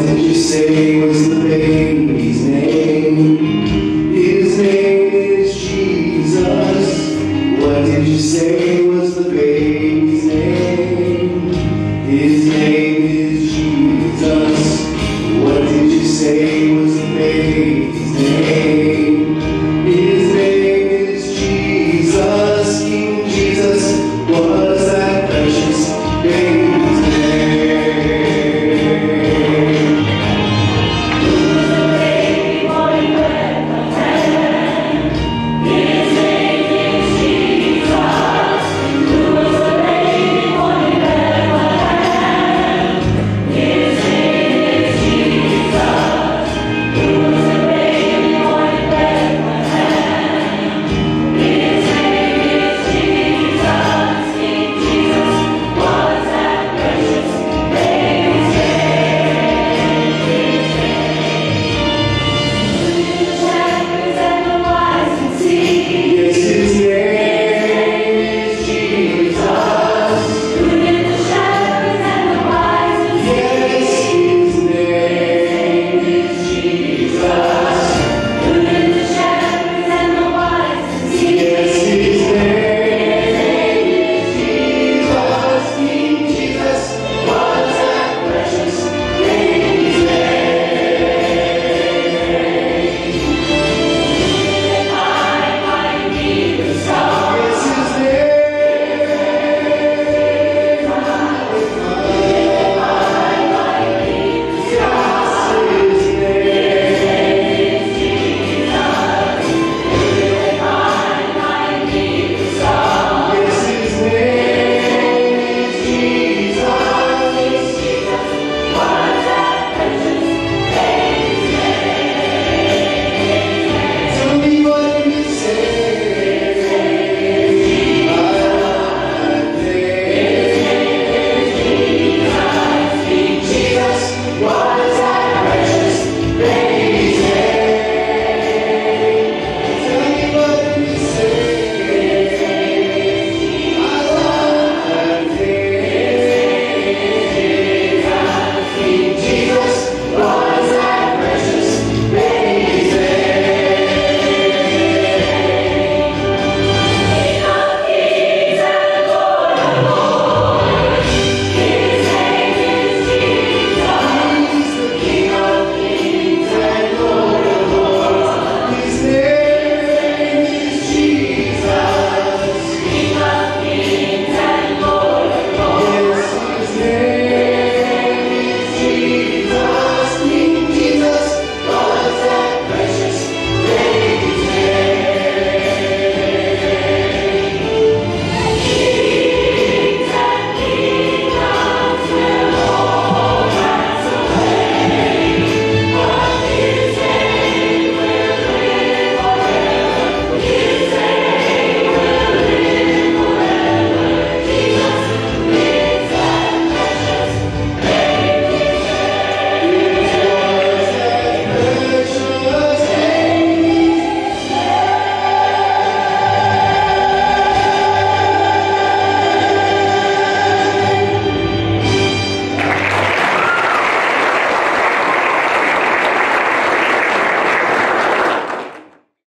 did you say was the baby's name? His name is Jesus. What did you say